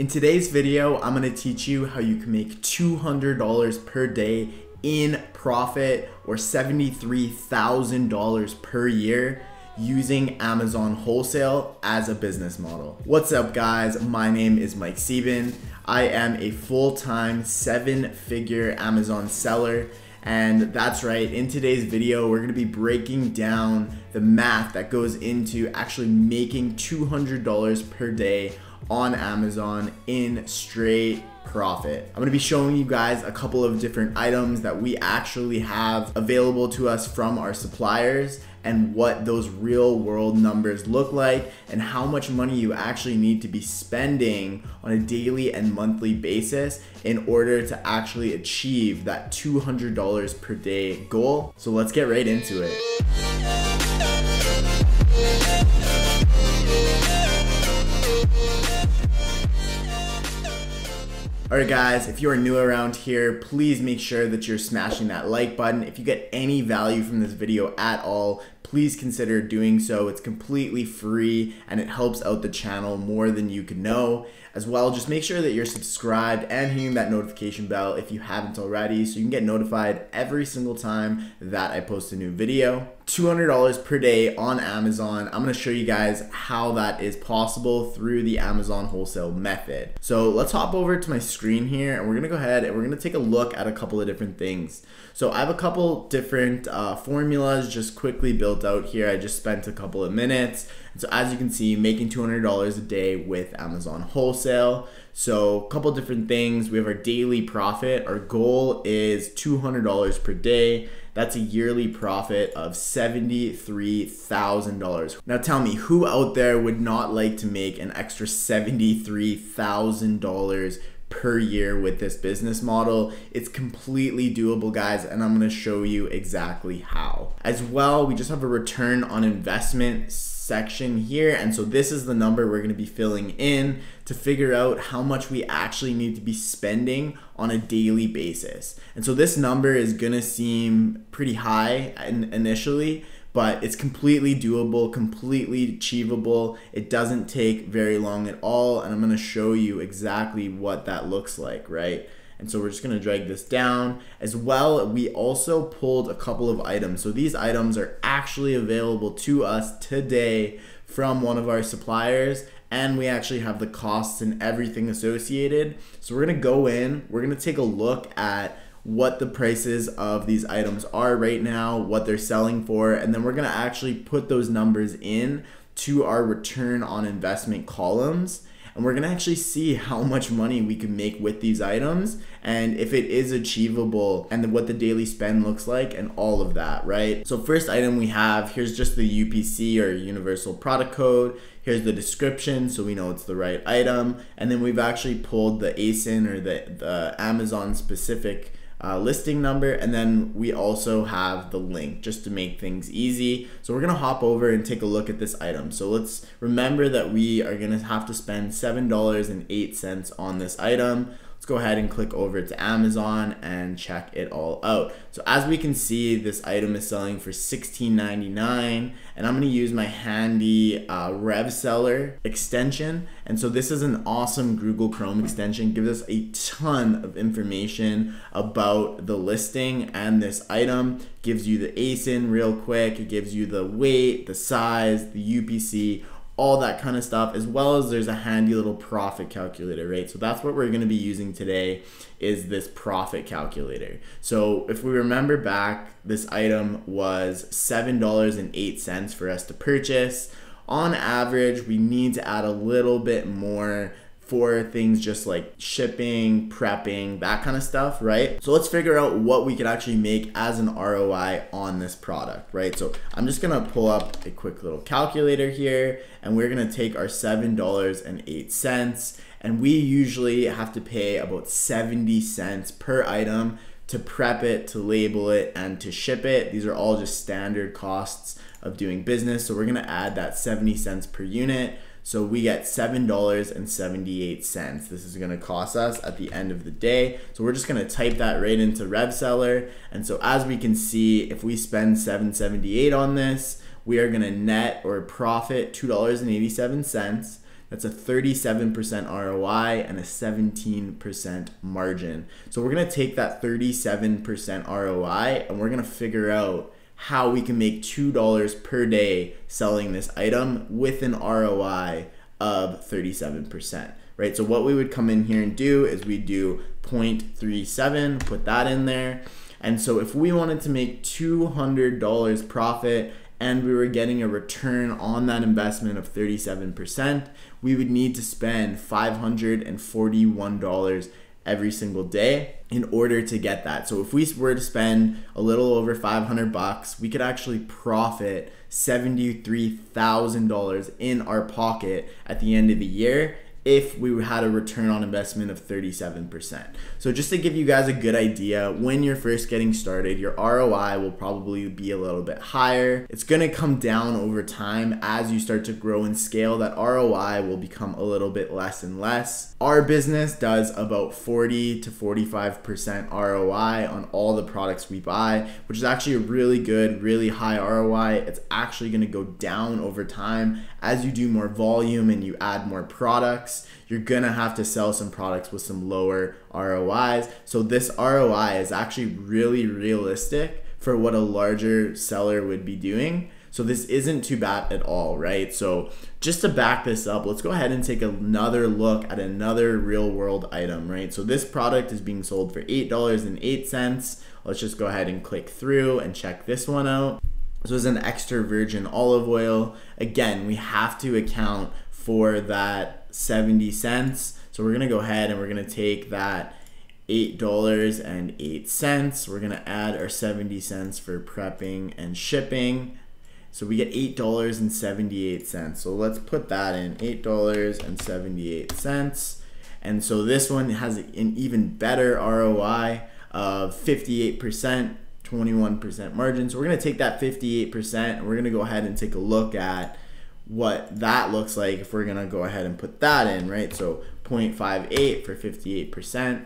In today's video, I'm gonna teach you how you can make $200 per day in profit or $73,000 per year using Amazon wholesale as a business model. What's up guys? My name is Mike Sieben. I am a full-time seven figure Amazon seller and that's right, in today's video, we're gonna be breaking down the math that goes into actually making $200 per day on Amazon in straight profit. I'm gonna be showing you guys a couple of different items that we actually have available to us from our suppliers and what those real world numbers look like and how much money you actually need to be spending on a daily and monthly basis in order to actually achieve that $200 per day goal. So let's get right into it. Alright guys, if you are new around here, please make sure that you're smashing that like button. If you get any value from this video at all, please consider doing so. It's completely free and it helps out the channel more than you could know. As well, just make sure that you're subscribed and hitting that notification bell if you haven't already so you can get notified every single time that I post a new video. $200 per day on Amazon. I'm gonna show you guys how that is possible through the Amazon wholesale method. So let's hop over to my screen here and we're gonna go ahead and we're gonna take a look at a couple of different things. So I have a couple different uh, formulas just quickly built out here. I just spent a couple of minutes. So as you can see, making $200 a day with Amazon wholesale. So a couple different things. We have our daily profit. Our goal is $200 per day. That's a yearly profit of $73,000. Now tell me, who out there would not like to make an extra $73,000 per year with this business model. It's completely doable, guys, and I'm gonna show you exactly how. As well, we just have a return on investment section here, and so this is the number we're gonna be filling in to figure out how much we actually need to be spending on a daily basis. And so this number is gonna seem pretty high initially, but it's completely doable, completely achievable. It doesn't take very long at all, and I'm gonna show you exactly what that looks like, right? And so we're just gonna drag this down. As well, we also pulled a couple of items. So these items are actually available to us today from one of our suppliers and we actually have the costs and everything associated. So we're gonna go in, we're gonna take a look at what the prices of these items are right now, what they're selling for, and then we're gonna actually put those numbers in to our return on investment columns and we're gonna actually see how much money we can make with these items and if it is achievable and what the daily spend looks like and all of that, right? So first item we have, here's just the UPC or Universal Product Code. Here's the description so we know it's the right item. And then we've actually pulled the ASIN or the, the Amazon specific uh, listing number and then we also have the link just to make things easy. So we're gonna hop over and take a look at this item. So let's remember that we are gonna have to spend seven dollars and eight cents on this item let's go ahead and click over to Amazon and check it all out. So as we can see, this item is selling for $16.99 and I'm gonna use my handy uh, RevSeller extension. And so this is an awesome Google Chrome extension, gives us a ton of information about the listing and this item, gives you the ASIN real quick, it gives you the weight, the size, the UPC, all that kind of stuff as well as there's a handy little profit calculator right? So that's what we're going to be using today is this profit calculator. So if we remember back this item was seven dollars and eight cents for us to purchase. On average we need to add a little bit more for things just like shipping, prepping, that kind of stuff, right? So let's figure out what we could actually make as an ROI on this product, right? So I'm just gonna pull up a quick little calculator here and we're gonna take our $7.08 and we usually have to pay about 70 cents per item to prep it, to label it, and to ship it. These are all just standard costs of doing business. So we're gonna add that 70 cents per unit so we get $7.78. This is going to cost us at the end of the day. So we're just going to type that right into RevSeller. And so as we can see, if we spend 778 on this, we are going to net or profit $2.87. That's a 37% ROI and a 17% margin. So we're gonna take that 37% ROI and we're gonna figure out how we can make $2 per day selling this item with an ROI of 37%, right? So what we would come in here and do is we do 0.37, put that in there. And so if we wanted to make $200 profit and we were getting a return on that investment of 37%, we would need to spend $541 every single day in order to get that. So if we were to spend a little over 500 bucks, we could actually profit $73,000 in our pocket at the end of the year if we had a return on investment of 37%. So just to give you guys a good idea, when you're first getting started, your ROI will probably be a little bit higher. It's to come down over time as you start to grow and scale. That ROI will become a little bit less and less. Our business does about 40 to 45% ROI on all the products we buy, which is actually a really good, really high ROI. It's actually to go down over time as you do more volume and you add more products products, you're gonna have to sell some products with some lower ROIs. So this ROI is actually really realistic for what a larger seller would be doing. So this isn't too bad at all, right? So just to back this up, let's go ahead and take another look at another real world item, right? So this product is being sold for $8.08. Let's just go ahead and click through and check this one out. This was an extra virgin olive oil. Again, we have to account for that 70 cents. So we're gonna go ahead and we're gonna take that $8.08. We're gonna add our 70 cents for prepping and shipping. So we get $8.78. So let's put that in $8.78. And so this one has an even better ROI of 58%, 21% margin. So we're gonna take that 58% and we're gonna go ahead and take a look at what that looks like if we're gonna go ahead and put that in, right? So 0.58 for 58%.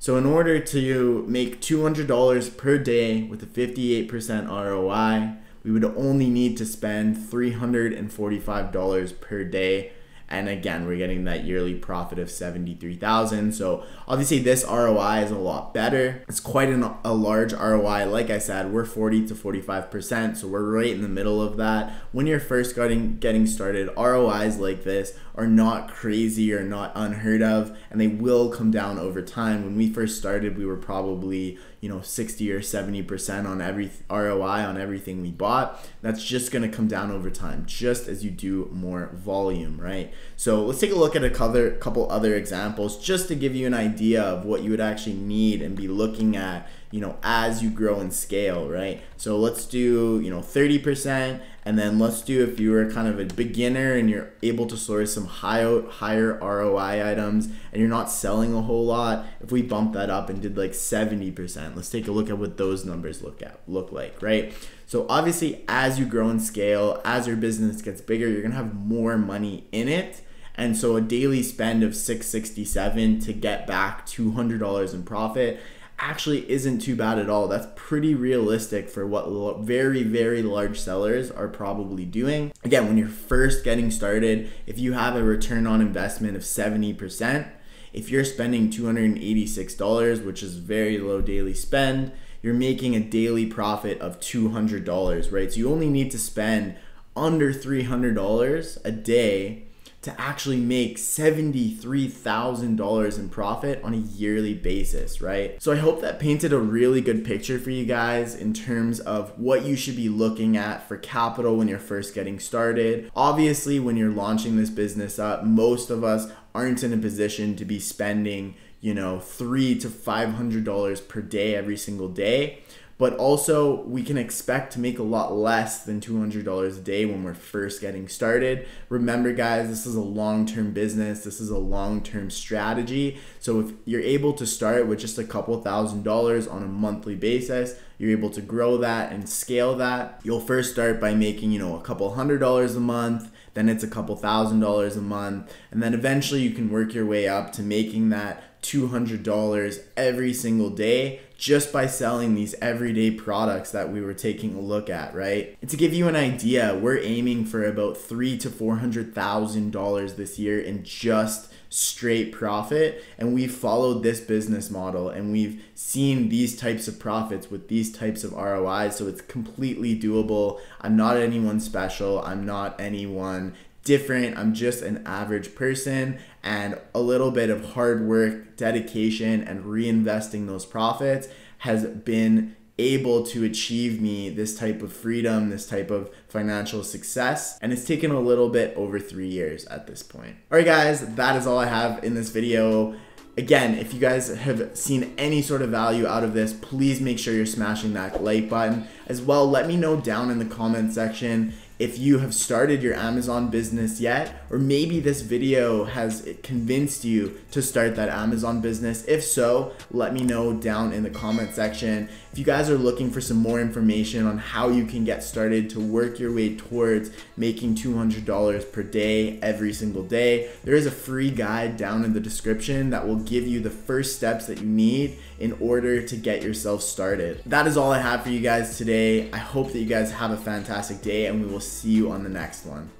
So in order to make $200 per day with a 58% ROI, we would only need to spend $345 per day and again we're getting that yearly profit of 73000 so obviously this roi is a lot better. It's quite an, a large roi like i said we're 40 to 45 percent. So we're right in the middle of that. When you're first getting getting started rois like this are not crazy or not unheard of. And they will come down over time. When we first started we were probably you know 60 or 70 percent on every ROI on everything we bought that's just going to come down over time just as you do more volume right? So let's take a look at a couple other examples just to give you an idea of what you would actually need and be looking at you know as you grow and scale right? So let's do you know 30 percent and then let's do if you were kind of a beginner and you're able to source some high, higher ROI items and you're not selling a whole lot, if we bump that up and did like 70%, let's take a look at what those numbers look at look like, right? So obviously as you grow and scale, as your business gets bigger, you're gonna have more money in it. And so a daily spend of 667 to get back $200 in profit actually isn't too bad at all. That's pretty realistic for what very, very large sellers are probably doing. Again, when you're first getting started, if you have a return on investment of 70%, if you're spending $286, which is very low daily spend, you're making a daily profit of $200, right? So you only need to spend under $300 a day to actually make $73,000 in profit on a yearly basis, right? So I hope that painted a really good picture for you guys in terms of what you should be looking at for capital when you're first getting started. Obviously, when you're launching this business up, most of us aren't in a position to be spending, you know, three to five hundred dollars per day every single day but also we can expect to make a lot less than $200 a day when we're first getting started. Remember, guys, this is a long term business, this is a long term strategy. So, if you're able to start with just a couple thousand dollars on a monthly basis, you're able to grow that and scale that. You'll first start by making, you know, a couple hundred dollars a month, then it's a couple thousand dollars a month, and then eventually you can work your way up to making that $200 every single day just by selling these everyday products that we were taking a look at, right? And to give you an idea, we're aiming for about three to four hundred thousand dollars this year in just straight profit and we've followed this business model and we've seen these types of profits with these types of ROIs so it's completely doable. I'm not anyone special. I'm not anyone different. I'm just an average person and a little bit of hard work, dedication and reinvesting those profits has been able to achieve me this type of freedom, this type of financial success. And it's taken a little bit over three years at this point. All right, guys, that is all I have in this video. Again, if you guys have seen any sort of value out of this, please make sure you're smashing that like button. As well, let me know down in the comment section if you have started your Amazon business yet, or maybe this video has convinced you to start that Amazon business. If so, let me know down in the comment section. If you guys are looking for some more information on how you can get started to work your way towards making $200 per day every single day, there is a free guide down in the description that will give you the first steps that you need in order to get yourself started. That is all I have for you guys today. I hope that you guys have a fantastic day and we will see you on the next one.